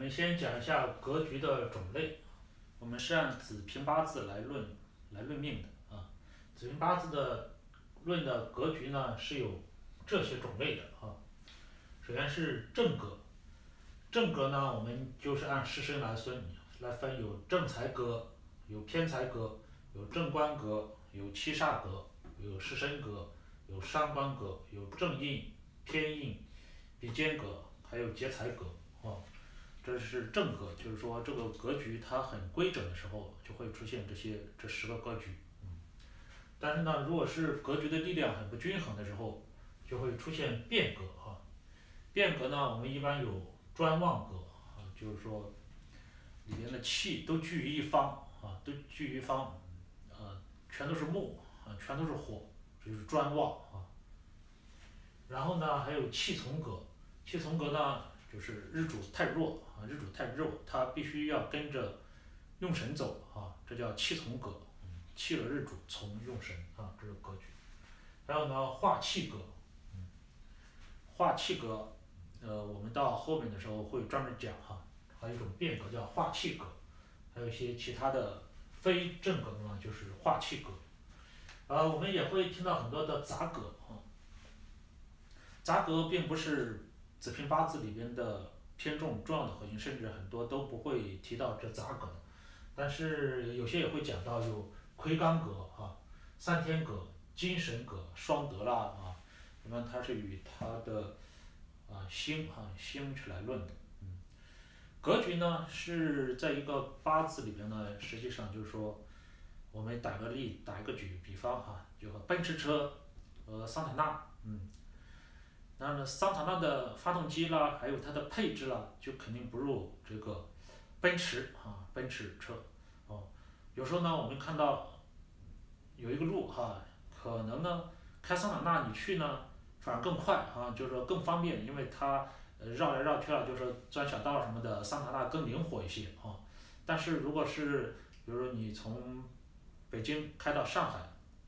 我们先讲一下格局的种类，我们是按子平八字来论来论命的啊。子平八字的论的格局呢是有这些种类的啊。首先是正格，正格呢我们就是按食神来分，来分有正财格，有偏财格，有正官格，有七煞格，有食神格，有伤官格，有正印、偏印、比肩格，还有劫财格啊。这是正格，就是说这个格局它很规整的时候，就会出现这些这十个格局。但是呢，如果是格局的力量很不均衡的时候，就会出现变格啊。变格呢，我们一般有专旺格啊，就是说里面的气都聚于一方啊，都聚于一方，呃，全都是木啊，全都是火，这就是专旺啊。然后呢，还有气从格，气从格呢，就是日主太弱。啊，日主太弱，他必须要跟着用神走啊，这叫气从格，弃了日主从用神啊，这种格局。还有呢，化气格，化气格，呃，我们到后面的时候会专门讲哈。还有一种变格叫化气格，还有一些其他的非正格呢，就是化气格。啊，我们也会听到很多的杂格啊，杂格并不是子平八字里边的。偏重重要的核心，甚至很多都不会提到这杂格，但是有些也会讲到有魁罡格啊、三天格、金神格、双德啦啊，一般它是与它的啊星啊星去来论的，嗯，格局呢是在一个八字里边呢，实际上就是说，我们打个例，打一个举比方哈，就和奔驰车和桑塔纳，嗯。然后呢，桑塔纳的发动机啦，还有它的配置啦，就肯定不如这个奔驰啊，奔驰车哦。有时候呢，我们看到有一个路哈，可能呢开桑塔纳你去呢反而更快啊，就是说更方便，因为它绕来绕去啊，就是钻小道什么的，桑塔纳更灵活一些啊。但是如果是比如说你从北京开到上海，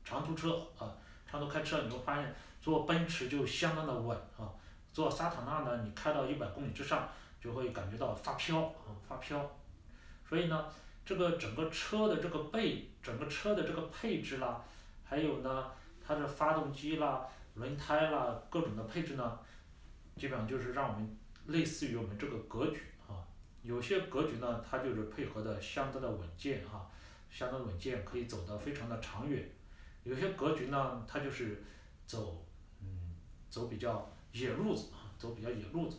长途车啊，长途开车你会发现。坐奔驰就相当的稳啊，坐桑塔纳呢，你开到一百公里之上就会感觉到发飘啊发飘，所以呢，这个整个车的这个背，整个车的这个配置啦，还有呢，它的发动机啦、轮胎啦各种的配置呢，基本上就是让我们类似于我们这个格局啊，有些格局呢，它就是配合的相当的稳健哈，相当稳健，可以走得非常的长远，有些格局呢，它就是走。嗯走比较野路子啊，走比较野路子，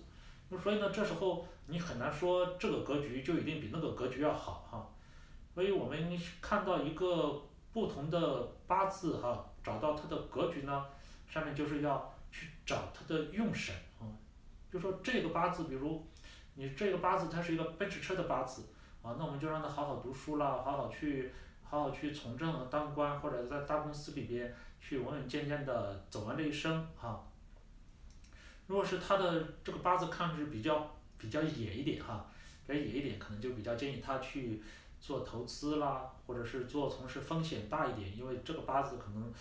那所以呢，这时候你很难说这个格局就一定比那个格局要好哈。所以我们看到一个不同的八字哈，找到它的格局呢，上面就是要去找它的用神啊。就说这个八字，比如你这个八字它是一个奔驰车的八字啊，那我们就让他好好读书啦，好好去好好去从政当官，或者在大公司里边去稳稳健健的走完这一生哈。如果是他的这个八字看着比较比较野一点哈，比较野一点，可能就比较建议他去做投资啦，或者是做从事风险大一点，因为这个八字可能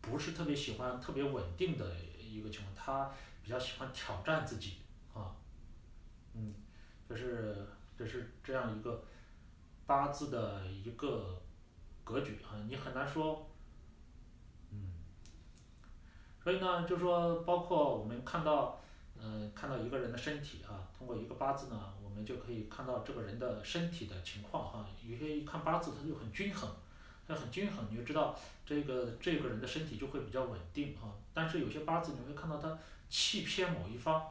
不是特别喜欢特别稳定的一个情况，他比较喜欢挑战自己啊，嗯，这是这是这样一个八字的一个格局啊，你很难说。嗯所以呢，就说包括我们看到，嗯，看到一个人的身体啊，通过一个八字呢，我们就可以看到这个人的身体的情况哈。有些一看八字，他就很均衡，他很均衡，你就知道这个这个人的身体就会比较稳定啊。但是有些八字你会看到他气偏某一方，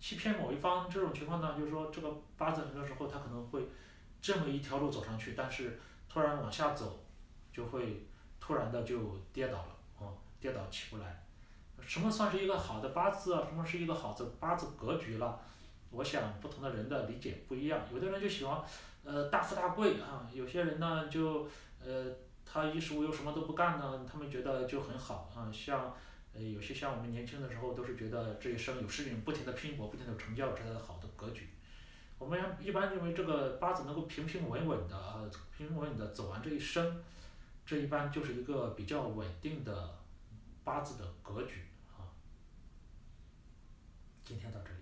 气偏某一方这种情况呢，就是说这个八字很多时候他可能会这么一条路走上去，但是突然往下走，就会突然的就跌倒了啊，跌倒起不来。什么算是一个好的八字啊？什么是一个好的八字格局了？我想不同的人的理解不一样，有的人就喜欢，呃，大富大贵啊，有些人呢就，呃，他衣食无忧什么都不干呢，他们觉得就很好啊。像，呃，有些像我们年轻的时候都是觉得这一生有事情不停的拼搏，不停的成就，这才是好的格局。我们一般认为这个八字能够平平稳稳的啊，平稳的走完这一生，这一般就是一个比较稳定的八字的格局啊。今天到这里。